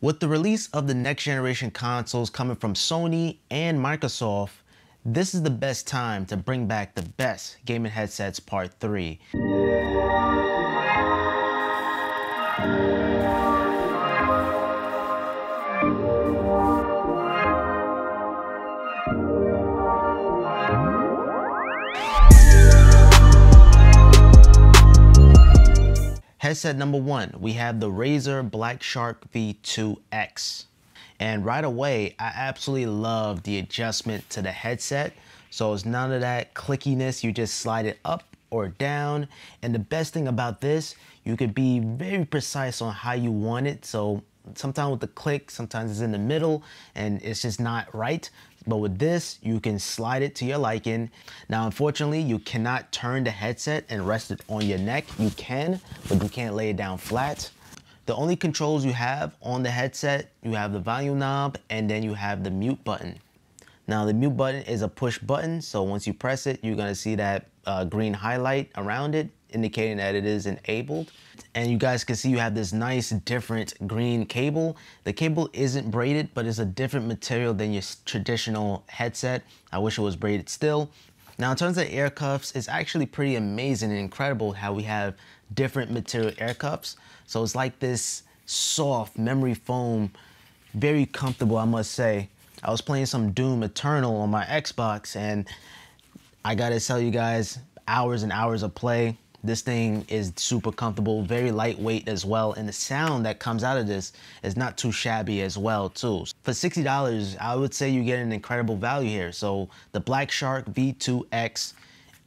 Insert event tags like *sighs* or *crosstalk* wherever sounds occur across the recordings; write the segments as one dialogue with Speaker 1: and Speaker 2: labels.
Speaker 1: With the release of the next generation consoles coming from Sony and Microsoft, this is the best time to bring back the best gaming headsets part 3. Headset number one, we have the Razer Black Shark V2X. And right away, I absolutely love the adjustment to the headset. So it's none of that clickiness. You just slide it up or down. And the best thing about this, you could be very precise on how you want it. So sometimes with the click, sometimes it's in the middle and it's just not right. But with this, you can slide it to your liking. Now, unfortunately, you cannot turn the headset and rest it on your neck. You can, but you can't lay it down flat. The only controls you have on the headset, you have the volume knob and then you have the mute button. Now the mute button is a push button, so once you press it, you're gonna see that uh, green highlight around it, indicating that it is enabled. And you guys can see you have this nice different green cable. The cable isn't braided, but it's a different material than your traditional headset. I wish it was braided still. Now in terms of air cuffs, it's actually pretty amazing and incredible how we have different material air cuffs. So it's like this soft memory foam, very comfortable, I must say. I was playing some Doom Eternal on my Xbox and I gotta tell you guys, hours and hours of play. This thing is super comfortable, very lightweight as well, and the sound that comes out of this is not too shabby as well too. For $60, I would say you get an incredible value here. So the Black Shark V2X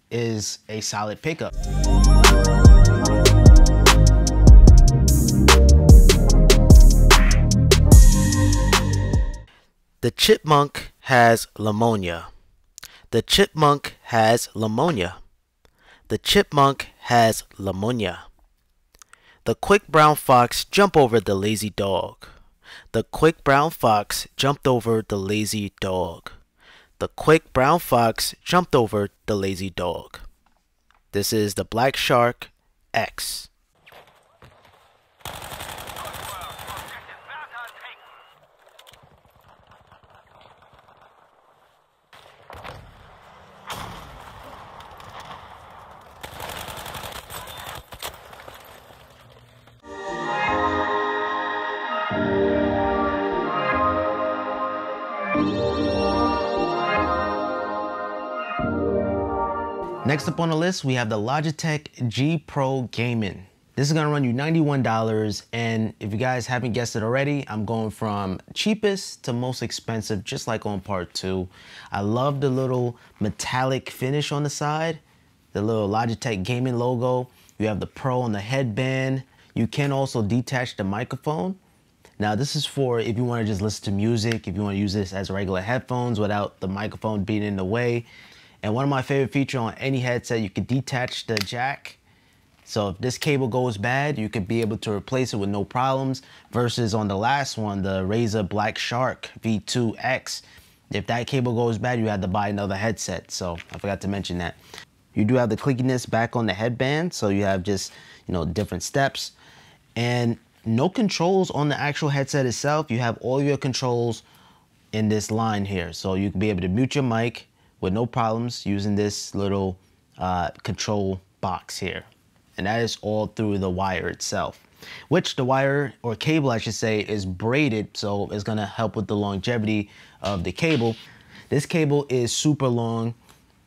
Speaker 1: is a solid pickup. The chipmunk has pneumonia. The chipmunk has pneumonia. The chipmunk has pneumonia. The quick brown fox jumped over the lazy dog. The quick brown fox jumped over the lazy dog. The quick brown fox jumped over the lazy dog. This is the Black Shark X. Next up on the list, we have the Logitech G Pro Gaming. This is gonna run you $91, and if you guys haven't guessed it already, I'm going from cheapest to most expensive, just like on part two. I love the little metallic finish on the side, the little Logitech gaming logo. You have the Pro on the headband. You can also detach the microphone. Now this is for if you wanna just listen to music, if you wanna use this as regular headphones without the microphone being in the way. And one of my favorite features on any headset, you can detach the jack. So if this cable goes bad, you could be able to replace it with no problems versus on the last one, the Razer Black Shark V2X. If that cable goes bad, you have to buy another headset. So I forgot to mention that. You do have the clickiness back on the headband. So you have just, you know, different steps and no controls on the actual headset itself. You have all your controls in this line here. So you can be able to mute your mic, with no problems using this little uh, control box here. And that is all through the wire itself, which the wire or cable, I should say, is braided. So it's gonna help with the longevity of the cable. This cable is super long.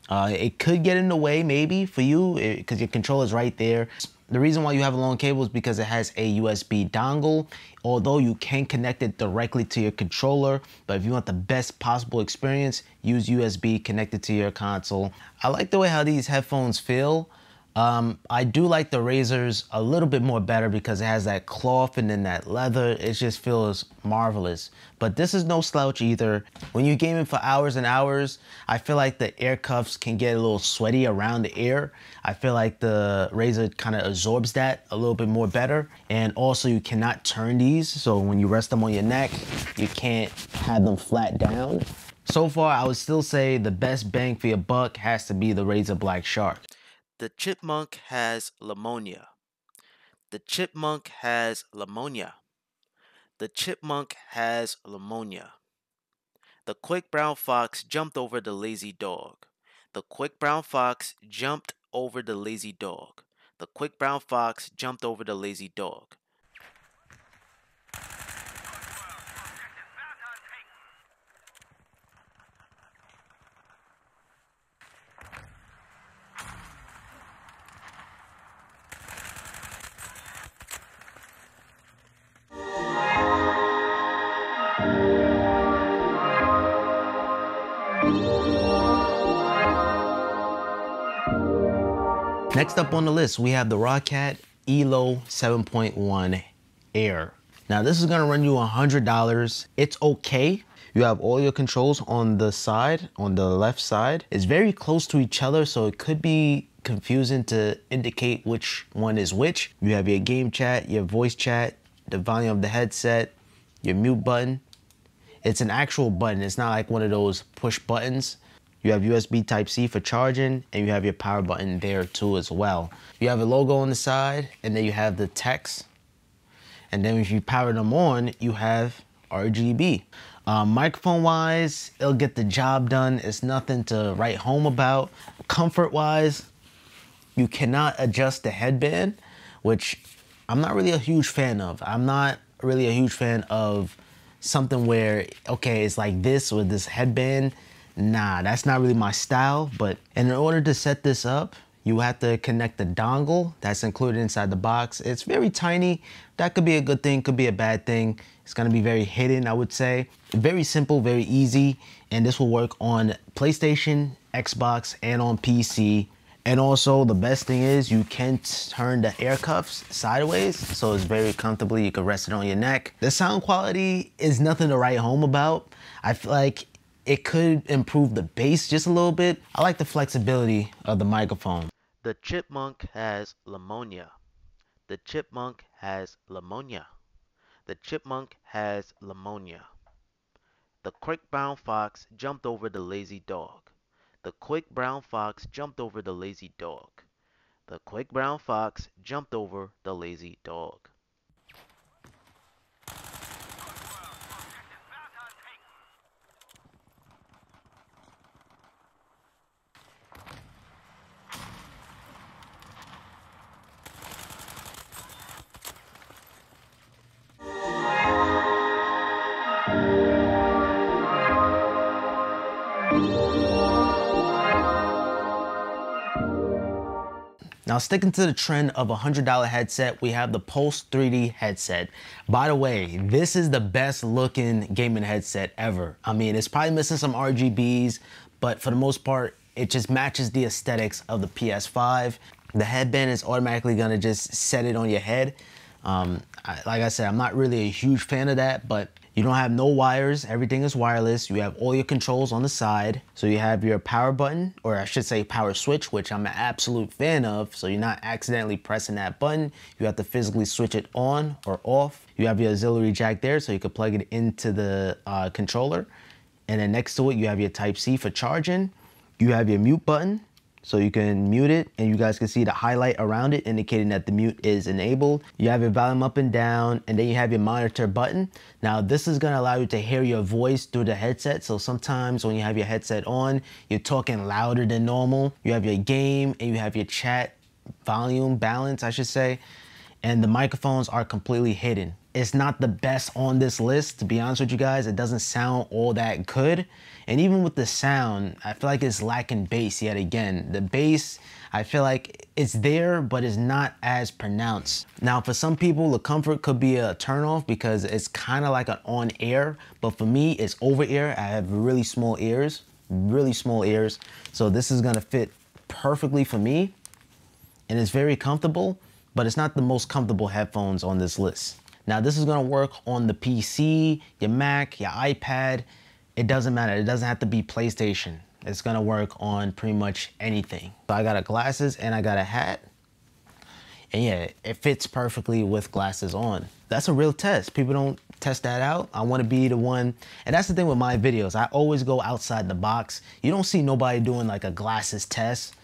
Speaker 1: Uh, it could get in the way maybe for you because your control is right there. The reason why you have a long cable is because it has a USB dongle, although you can connect it directly to your controller, but if you want the best possible experience, use USB connected to your console. I like the way how these headphones feel. Um, I do like the Razers a little bit more better because it has that cloth and then that leather. It just feels marvelous. But this is no slouch either. When you're gaming for hours and hours, I feel like the air cuffs can get a little sweaty around the ear. I feel like the Razer kind of absorbs that a little bit more better. And also you cannot turn these. So when you rest them on your neck, you can't have them flat down. So far, I would still say the best bang for your buck has to be the Razer Black Shark. The chipmunk has pneumonia. The chipmunk has pneumonia.
Speaker 2: The chipmunk has pneumonia. The quick brown fox jumped over the lazy dog. The quick brown fox jumped over the lazy dog. The quick brown fox jumped over the lazy dog.
Speaker 1: Next up on the list, we have the Roccat Elo 7.1 Air. Now this is gonna run you $100. It's okay. You have all your controls on the side, on the left side. It's very close to each other, so it could be confusing to indicate which one is which. You have your game chat, your voice chat, the volume of the headset, your mute button. It's an actual button. It's not like one of those push buttons. You have USB Type-C for charging, and you have your power button there too as well. You have a logo on the side, and then you have the text. And then if you power them on, you have RGB. Um, Microphone-wise, it'll get the job done. It's nothing to write home about. Comfort-wise, you cannot adjust the headband, which I'm not really a huge fan of. I'm not really a huge fan of something where, okay, it's like this with this headband nah, that's not really my style. But in order to set this up, you have to connect the dongle that's included inside the box. It's very tiny. That could be a good thing, could be a bad thing. It's gonna be very hidden, I would say. Very simple, very easy, and this will work on PlayStation, Xbox, and on PC. And also the best thing is you can turn the air cuffs sideways so it's very comfortable. you can rest it on your neck. The sound quality is nothing to write home about. I feel like it could improve the bass just a little bit. I like the flexibility of the microphone.
Speaker 2: The chipmunk has pneumonia. The chipmunk has pneumonia. The chipmunk has pneumonia. The quick brown fox jumped over the lazy dog. The quick brown fox jumped over the lazy dog. The quick brown fox jumped over the lazy dog.
Speaker 1: Now sticking to the trend of a $100 headset, we have the Pulse 3D headset. By the way, this is the best looking gaming headset ever. I mean, it's probably missing some RGBs, but for the most part, it just matches the aesthetics of the PS5. The headband is automatically gonna just set it on your head. Um, I, like I said, I'm not really a huge fan of that, but you don't have no wires, everything is wireless. You have all your controls on the side. So you have your power button, or I should say power switch, which I'm an absolute fan of. So you're not accidentally pressing that button. You have to physically switch it on or off. You have your auxiliary jack there, so you can plug it into the uh, controller. And then next to it, you have your type C for charging. You have your mute button, so you can mute it and you guys can see the highlight around it indicating that the mute is enabled. You have your volume up and down and then you have your monitor button. Now this is gonna allow you to hear your voice through the headset. So sometimes when you have your headset on, you're talking louder than normal. You have your game and you have your chat volume balance, I should say. And the microphones are completely hidden. It's not the best on this list, to be honest with you guys. It doesn't sound all that good. And even with the sound, I feel like it's lacking bass yet again. The bass, I feel like it's there, but it's not as pronounced. Now, for some people, the comfort could be a turnoff because it's kind of like an on air, but for me, it's over ear. I have really small ears, really small ears. So this is gonna fit perfectly for me. And it's very comfortable, but it's not the most comfortable headphones on this list. Now, this is gonna work on the PC, your Mac, your iPad, it doesn't matter. It doesn't have to be PlayStation. It's gonna work on pretty much anything. So I got a glasses and I got a hat. And yeah, it fits perfectly with glasses on. That's a real test. People don't test that out. I wanna be the one, and that's the thing with my videos. I always go outside the box. You don't see nobody doing like a glasses test.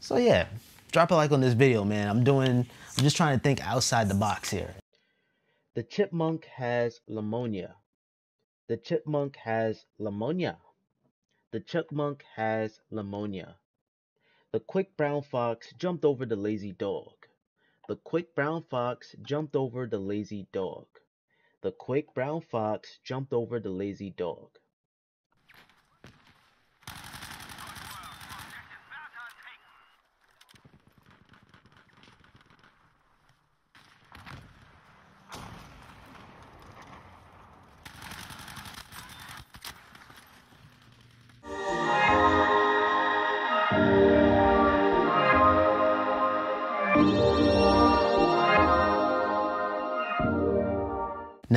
Speaker 1: So yeah, drop a like on this video, man. I'm doing, I'm just trying to think outside the box here.
Speaker 2: The chipmunk has pneumonia. The chipmunk has pneumonia. The chipmunk has pneumonia. The quick brown fox jumped over the lazy dog. The quick brown fox jumped over the lazy dog. The quick brown fox jumped over the lazy dog.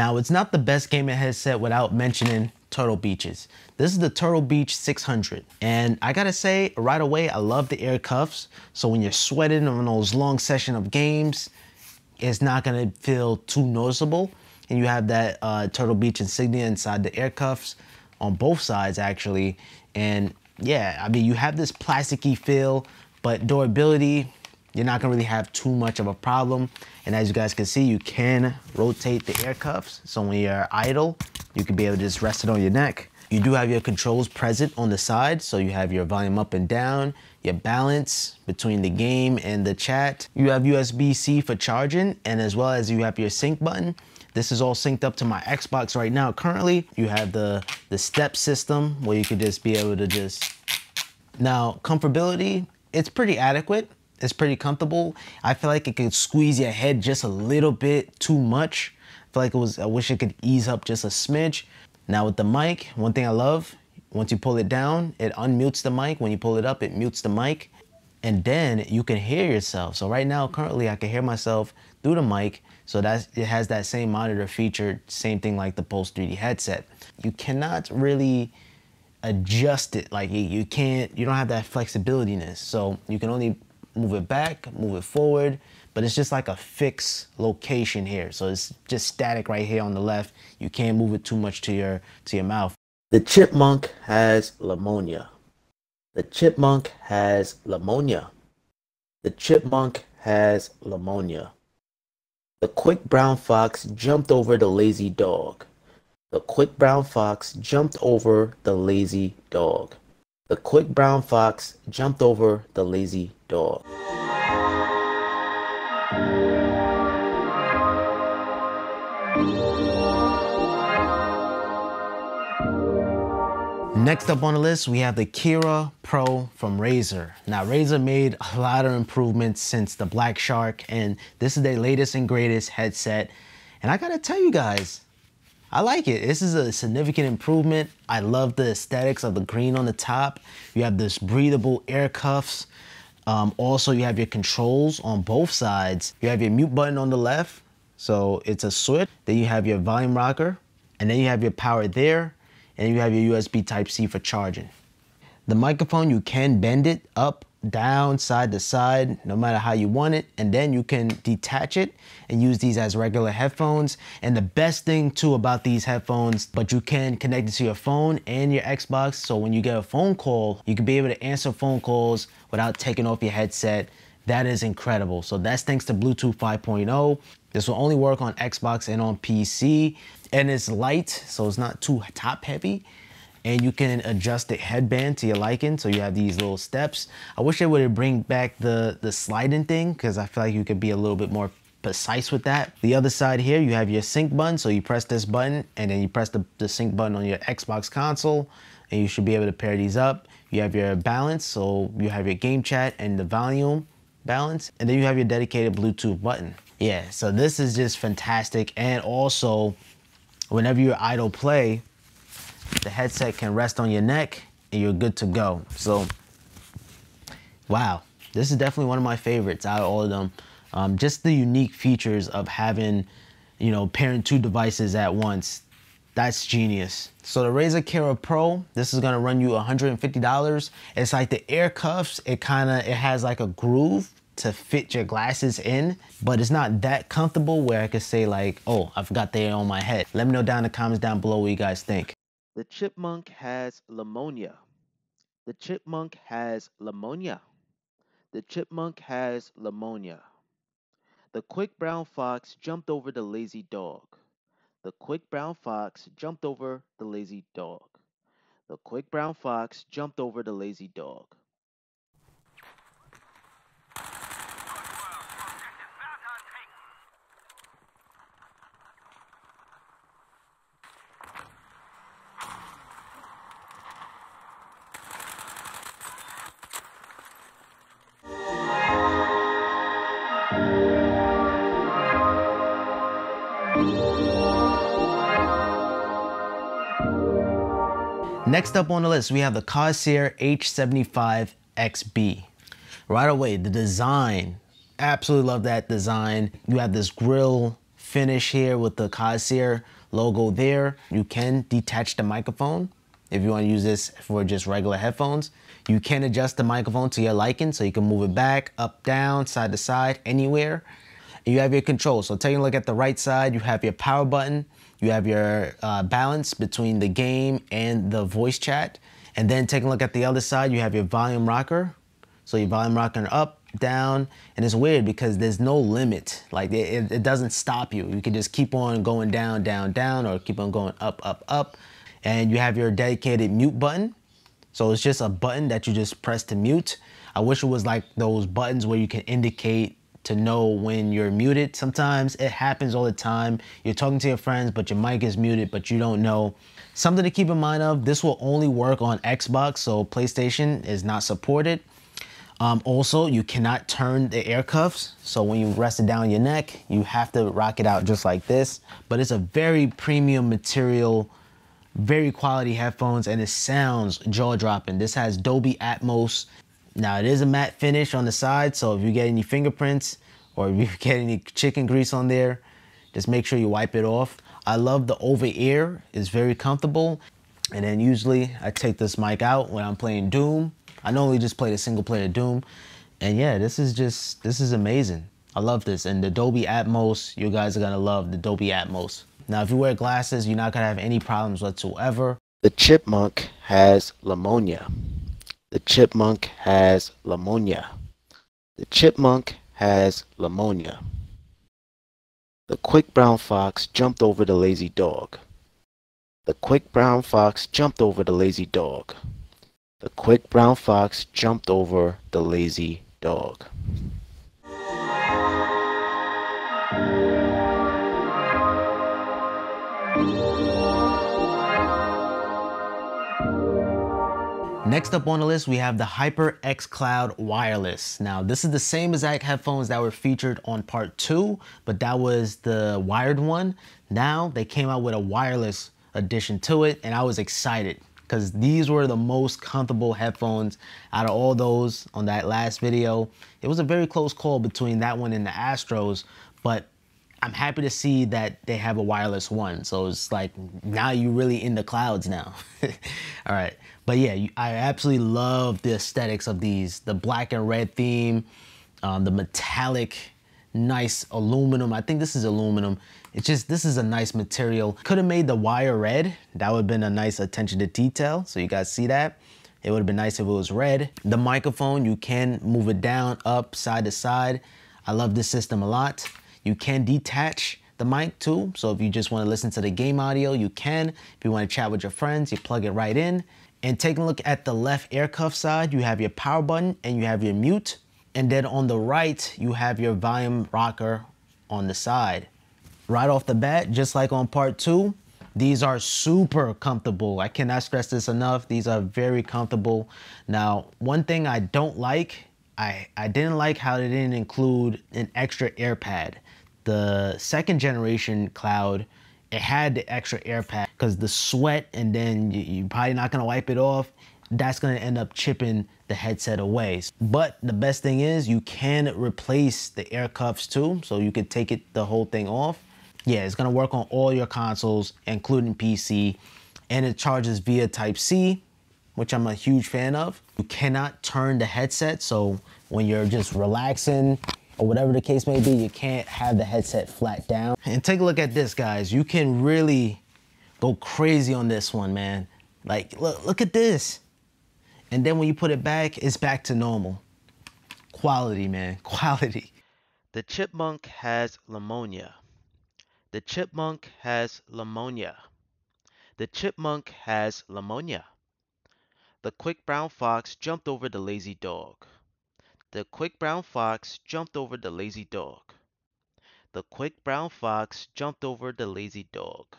Speaker 1: Now, it's not the best gaming headset without mentioning Turtle Beaches. This is the Turtle Beach 600. And I gotta say, right away, I love the air cuffs. So when you're sweating on those long session of games, it's not gonna feel too noticeable. And you have that uh, Turtle Beach insignia inside the air cuffs on both sides, actually. And yeah, I mean, you have this plasticky feel, but durability, you're not gonna really have too much of a problem. And as you guys can see, you can rotate the air cuffs. So when you're idle, you can be able to just rest it on your neck. You do have your controls present on the side. So you have your volume up and down, your balance between the game and the chat. You have USB-C for charging, and as well as you have your sync button. This is all synced up to my Xbox right now. Currently, you have the, the step system where you could just be able to just... Now, comfortability, it's pretty adequate. It's pretty comfortable. I feel like it could squeeze your head just a little bit too much. I feel like it was, I wish it could ease up just a smidge. Now with the mic, one thing I love, once you pull it down, it unmutes the mic. When you pull it up, it mutes the mic. And then you can hear yourself. So right now, currently, I can hear myself through the mic. So that it has that same monitor feature, same thing like the Pulse 3D headset. You cannot really adjust it. Like you, you can't, you don't have that flexibilityness. So you can only move it back, move it forward, but it's just like a fixed location here. So it's just static right here on the left. You can't move it too much to your to your mouth.
Speaker 2: The chipmunk has pneumonia. The chipmunk has pneumonia. The chipmunk has pneumonia. The quick brown fox jumped over the lazy dog. The quick brown fox jumped over the lazy dog. The quick brown fox jumped over the lazy dog.
Speaker 1: Next up on the list, we have the Kaira Pro from Razer. Now, Razer made a lot of improvements since the Black Shark, and this is their latest and greatest headset. And I gotta tell you guys, I like it. This is a significant improvement. I love the aesthetics of the green on the top. You have this breathable air cuffs. Um, also, you have your controls on both sides. You have your mute button on the left, so it's a switch. Then you have your volume rocker, and then you have your power there, and you have your USB Type-C for charging. The microphone, you can bend it up down, side to side, no matter how you want it. And then you can detach it and use these as regular headphones. And the best thing too about these headphones, but you can connect it to your phone and your Xbox. So when you get a phone call, you can be able to answer phone calls without taking off your headset. That is incredible. So that's thanks to Bluetooth 5.0. This will only work on Xbox and on PC. And it's light, so it's not too top heavy and you can adjust the headband to your liking. So you have these little steps. I wish they would bring back the, the sliding thing because I feel like you could be a little bit more precise with that. The other side here, you have your sync button. So you press this button and then you press the, the sync button on your Xbox console and you should be able to pair these up. You have your balance. So you have your game chat and the volume balance. And then you have your dedicated Bluetooth button. Yeah, so this is just fantastic. And also, whenever you idle play, the headset can rest on your neck and you're good to go. So, wow, this is definitely one of my favorites out of all of them. Um, just the unique features of having, you know, pairing two devices at once. That's genius. So the Razer Kaira Pro, this is gonna run you $150. It's like the air cuffs, it kinda, it has like a groove to fit your glasses in, but it's not that comfortable where I could say like, oh, I've got the air on my head. Let me know down in the comments down below what you guys think.
Speaker 2: The chipmunk has pneumonia. The chipmunk has pneumonia. The chipmunk has pneumonia. The quick brown fox jumped over the lazy dog. The quick brown fox jumped over the lazy dog. The quick brown fox jumped over the lazy dog.
Speaker 1: Next up on the list, we have the Corsair H75XB. Right away, the design, absolutely love that design. You have this grill finish here with the Corsair logo there. You can detach the microphone if you want to use this for just regular headphones. You can adjust the microphone to your liking, so you can move it back, up, down, side to side, anywhere. And you have your controls. So taking a look at the right side, you have your power button. You have your uh, balance between the game and the voice chat. And then taking a look at the other side, you have your volume rocker. So your volume rocker up, down, and it's weird because there's no limit. Like it, it doesn't stop you. You can just keep on going down, down, down, or keep on going up, up, up. And you have your dedicated mute button. So it's just a button that you just press to mute. I wish it was like those buttons where you can indicate to know when you're muted. Sometimes it happens all the time. You're talking to your friends, but your mic is muted, but you don't know. Something to keep in mind of, this will only work on Xbox, so PlayStation is not supported. Um, also, you cannot turn the air cuffs. So when you rest it down your neck, you have to rock it out just like this. But it's a very premium material, very quality headphones, and it sounds jaw dropping. This has Dolby Atmos now it is a matte finish on the side, so if you get any fingerprints or if you *laughs* get any chicken grease on there, just make sure you wipe it off. I love the over ear, it's very comfortable. And then usually I take this mic out when I'm playing Doom. I normally just play the single player Doom. And yeah, this is just, this is amazing. I love this. And the Dolby Atmos, you guys are gonna love the Dolby Atmos. Now, if you wear glasses, you're not gonna have any problems whatsoever.
Speaker 2: The chipmunk has pneumonia. The chipmunk has pneumonia. The chipmunk has pneumonia. The quick brown fox jumped over the lazy dog. The quick brown fox jumped over the lazy dog. The quick brown fox jumped over the lazy dog.
Speaker 1: Next up on the list, we have the HyperX Cloud Wireless. Now, this is the same exact headphones that were featured on part two, but that was the wired one. Now, they came out with a wireless addition to it, and I was excited because these were the most comfortable headphones out of all those on that last video. It was a very close call between that one and the Astros, but I'm happy to see that they have a wireless one. So it's like now you're really in the clouds now. *laughs* All right. But yeah, I absolutely love the aesthetics of these. The black and red theme, um, the metallic, nice aluminum. I think this is aluminum. It's just, this is a nice material. Could have made the wire red. That would have been a nice attention to detail. So you guys see that? It would have been nice if it was red. The microphone, you can move it down, up, side to side. I love this system a lot. You can detach the mic too. So if you just want to listen to the game audio, you can. If you want to chat with your friends, you plug it right in. And taking a look at the left air cuff side, you have your power button and you have your mute. And then on the right, you have your volume rocker on the side. Right off the bat, just like on part two, these are super comfortable. I cannot stress this enough. These are very comfortable. Now, one thing I don't like, I, I didn't like how they didn't include an extra air pad. The second generation Cloud it had the extra air pad because the sweat and then you, are probably not gonna wipe it off. That's gonna end up chipping the headset away. But the best thing is you can replace the air cuffs too. So you could take it the whole thing off. Yeah, it's gonna work on all your consoles, including PC. And it charges via type C, which I'm a huge fan of. You cannot turn the headset. So when you're just relaxing, or whatever the case may be, you can't have the headset flat down. And take a look at this, guys. You can really go crazy on this one, man. Like, look, look at this. And then when you put it back, it's back to normal. Quality, man, *laughs* quality.
Speaker 2: The chipmunk has pneumonia. The chipmunk has pneumonia. The chipmunk has pneumonia. The quick brown fox jumped over the lazy dog. The quick brown fox jumped over the lazy dog. The quick brown fox jumped over the lazy dog.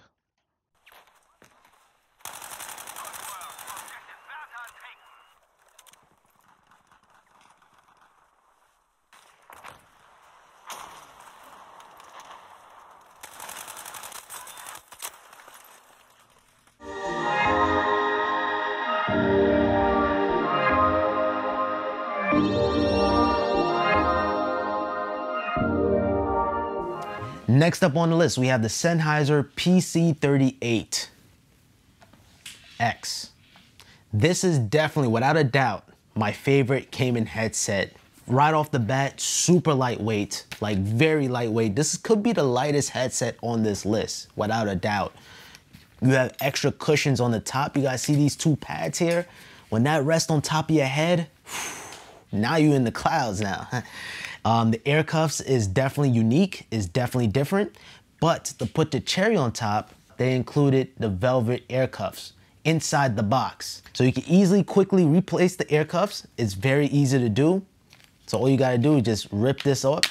Speaker 1: Next up on the list, we have the Sennheiser PC38X. This is definitely, without a doubt, my favorite Cayman headset. Right off the bat, super lightweight, like very lightweight. This could be the lightest headset on this list, without a doubt. You have extra cushions on the top. You guys see these two pads here? When that rests on top of your head, *sighs* now you're in the clouds now. *laughs* Um, the air cuffs is definitely unique, is definitely different, but to put the cherry on top, they included the velvet air cuffs inside the box. So you can easily quickly replace the air cuffs. It's very easy to do. So all you gotta do is just rip this up.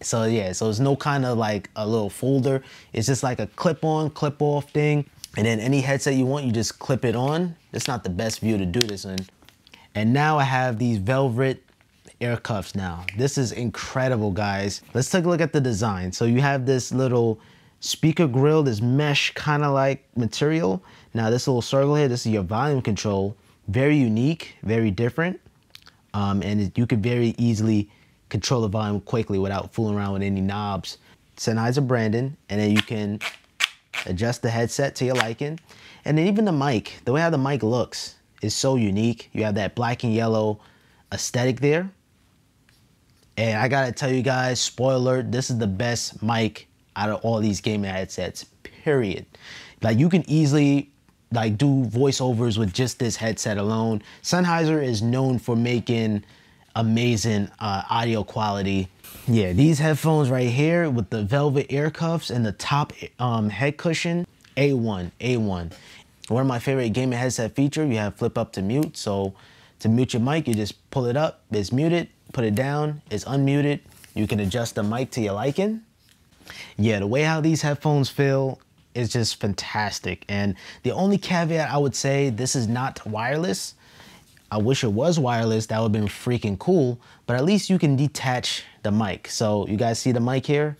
Speaker 1: So yeah, so it's no kind of like a little folder. It's just like a clip on, clip off thing. And then any headset you want, you just clip it on. It's not the best view to do this in. And now I have these velvet air cuffs now. This is incredible, guys. Let's take a look at the design. So you have this little speaker grill, this mesh kind of like material. Now this little circle here, this is your volume control. Very unique, very different. Um, and it, you can very easily control the volume quickly without fooling around with any knobs. Sennheiser Brandon, and then you can adjust the headset to your liking. And then even the mic, the way how the mic looks is so unique. You have that black and yellow aesthetic there. And I gotta tell you guys, spoiler alert, this is the best mic out of all these gaming headsets, period. Like you can easily like do voiceovers with just this headset alone. Sennheiser is known for making amazing uh, audio quality. Yeah, these headphones right here with the velvet ear cuffs and the top um, head cushion, A1, A1. One of my favorite gaming headset feature, you have flip up to mute. So to mute your mic, you just pull it up, it's muted, put it down, it's unmuted. You can adjust the mic to your liking. Yeah, the way how these headphones feel is just fantastic. And the only caveat I would say, this is not wireless. I wish it was wireless, that would have been freaking cool, but at least you can detach the mic. So you guys see the mic here?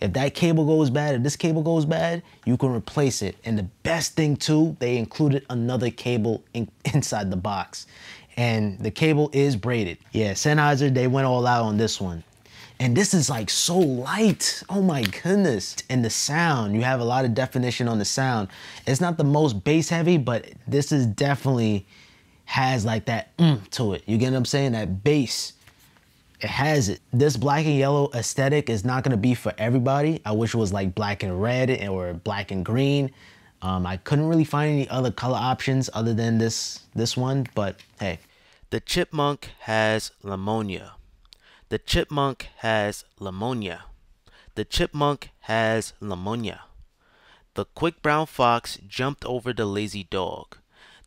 Speaker 1: If that cable goes bad, if this cable goes bad, you can replace it. And the best thing too, they included another cable in, *laughs* inside the box and the cable is braided. Yeah, Sennheiser, they went all out on this one. And this is like so light. Oh my goodness. And the sound, you have a lot of definition on the sound. It's not the most bass heavy, but this is definitely has like that mm to it. You get what I'm saying? That bass, it has it. This black and yellow aesthetic is not gonna be for everybody. I wish it was like black and red or black and green. Um, I couldn't really find any other color options other than this this one, but hey,
Speaker 2: the chipmunk has pneumonia. The chipmunk has pneumonia. The chipmunk has pneumonia. The quick brown fox jumped over the lazy dog.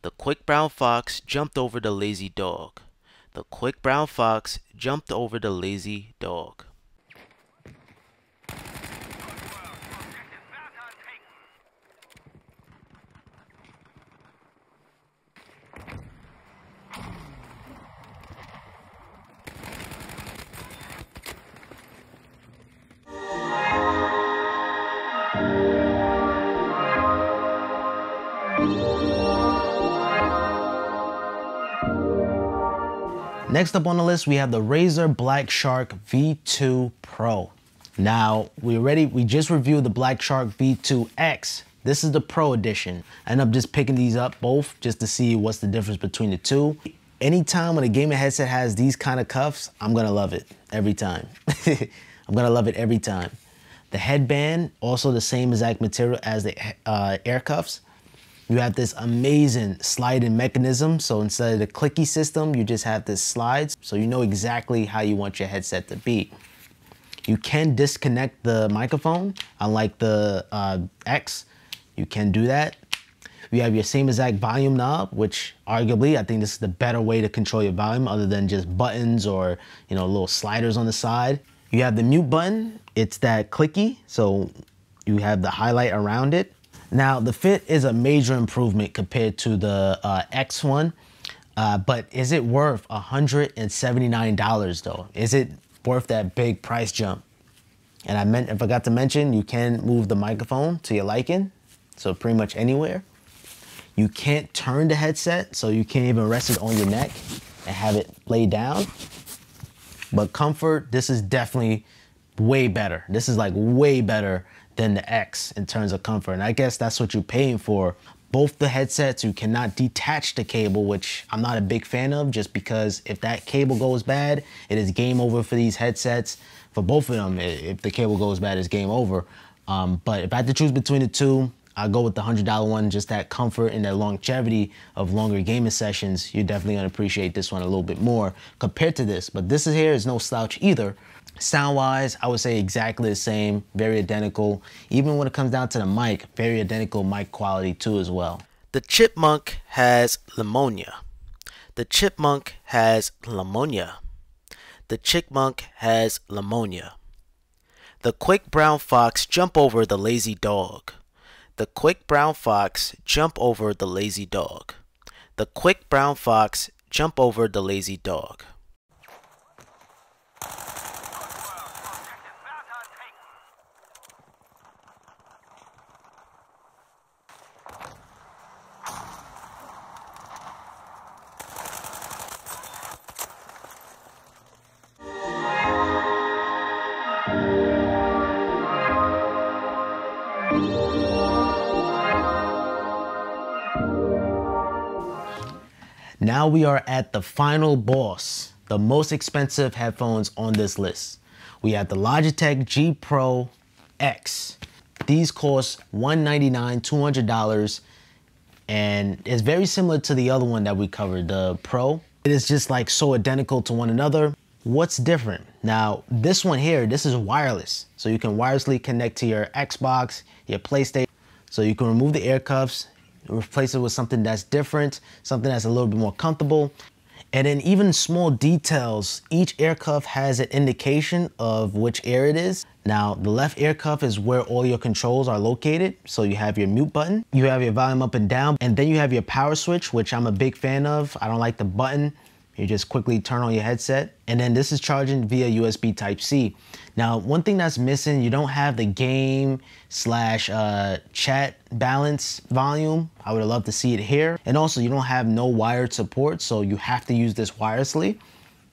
Speaker 2: The quick brown fox jumped over the lazy dog. The quick brown fox jumped over the lazy dog.
Speaker 1: Next up on the list, we have the Razer Black Shark V2 Pro. Now, we already, we just reviewed the Black Shark V2X. This is the Pro Edition. I end up just picking these up both just to see what's the difference between the two. Anytime when a gaming headset has these kind of cuffs, I'm gonna love it every time. *laughs* I'm gonna love it every time. The headband, also the same exact material as the uh, air cuffs. You have this amazing sliding mechanism. So instead of the clicky system, you just have this slides. So you know exactly how you want your headset to be. You can disconnect the microphone, unlike the uh, X. You can do that. You have your same exact volume knob, which arguably I think this is the better way to control your volume other than just buttons or you know little sliders on the side. You have the mute button. It's that clicky, so you have the highlight around it. Now the fit is a major improvement compared to the uh, X1, uh, but is it worth $179 though? Is it worth that big price jump? And I meant I forgot to mention you can move the microphone to your liking, so pretty much anywhere. You can't turn the headset, so you can't even rest it on your neck and have it lay down. But comfort, this is definitely way better. This is like way better than the X in terms of comfort. And I guess that's what you're paying for. Both the headsets, you cannot detach the cable, which I'm not a big fan of just because if that cable goes bad, it is game over for these headsets. For both of them, if the cable goes bad, it's game over. Um, but if I had to choose between the two, I go with the $100 one, just that comfort and that longevity of longer gaming sessions. You're definitely gonna appreciate this one a little bit more compared to this. But this is here is no slouch either. Sound wise, I would say exactly the same, very identical. Even when it comes down to the mic, very identical mic quality too as well.
Speaker 2: The chipmunk has pneumonia. The chipmunk has pneumonia. The chipmunk has pneumonia. The quick brown fox jump over the lazy dog. The quick brown fox jump over the lazy dog. The quick brown fox jump over the lazy dog.
Speaker 1: Now we are at the final boss, the most expensive headphones on this list. We have the Logitech G Pro X. These cost 199, $200, and it's very similar to the other one that we covered, the Pro. It is just like so identical to one another. What's different? Now, this one here, this is wireless. So you can wirelessly connect to your Xbox, your PlayStation. So you can remove the air cuffs replace it with something that's different, something that's a little bit more comfortable. And then even small details, each air cuff has an indication of which air it is. Now, the left air cuff is where all your controls are located. So you have your mute button, you have your volume up and down, and then you have your power switch, which I'm a big fan of. I don't like the button. You just quickly turn on your headset. And then this is charging via USB type C. Now, one thing that's missing, you don't have the game slash uh, chat balance volume. I would love to see it here. And also you don't have no wired support, so you have to use this wirelessly.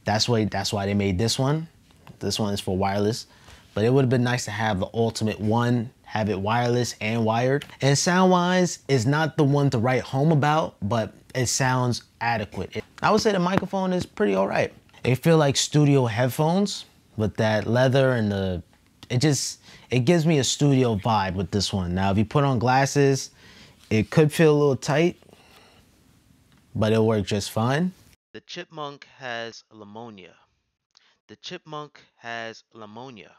Speaker 1: That's why, that's why they made this one. This one is for wireless. But it would have been nice to have the ultimate one, have it wireless and wired. And sound-wise, is not the one to write home about, but it sounds adequate. I would say the microphone is pretty all right. They feel like studio headphones with that leather and the, it just, it gives me a studio vibe with this one. Now, if you put on glasses, it could feel a little tight, but it'll work just fine.
Speaker 2: The chipmunk has pneumonia. The chipmunk has pneumonia.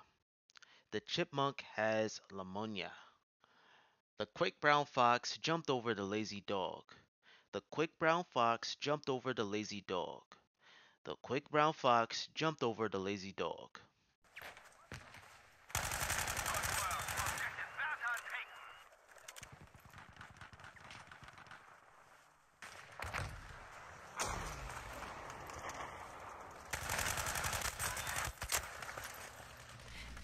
Speaker 2: The chipmunk has pneumonia. The quick brown fox jumped over the lazy dog. The quick brown fox jumped over the lazy dog. The quick brown fox jumped over the lazy dog.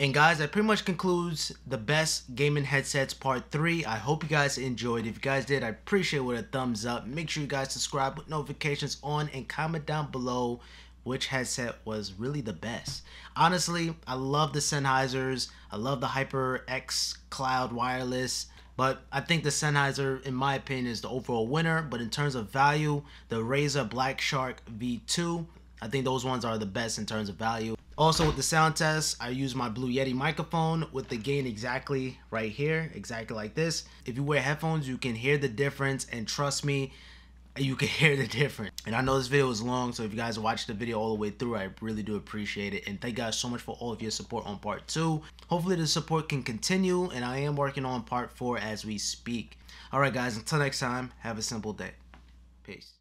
Speaker 1: And guys, that pretty much concludes the best gaming headsets part 3. I hope you guys enjoyed. If you guys did, I appreciate it with a thumbs up. Make sure you guys subscribe, put notifications on, and comment down below which headset was really the best. Honestly, I love the Sennheisers. I love the HyperX Cloud Wireless. But I think the Sennheiser, in my opinion, is the overall winner. But in terms of value, the Razer Black Shark V2, I think those ones are the best in terms of value. Also with the sound test, I use my Blue Yeti microphone with the gain exactly right here, exactly like this. If you wear headphones, you can hear the difference and trust me, you can *laughs* hear the difference. And I know this video is long, so if you guys watched the video all the way through, I really do appreciate it. And thank you guys so much for all of your support on part two. Hopefully the support can continue, and I am working on part four as we speak. All right, guys, until next time, have a simple day. Peace.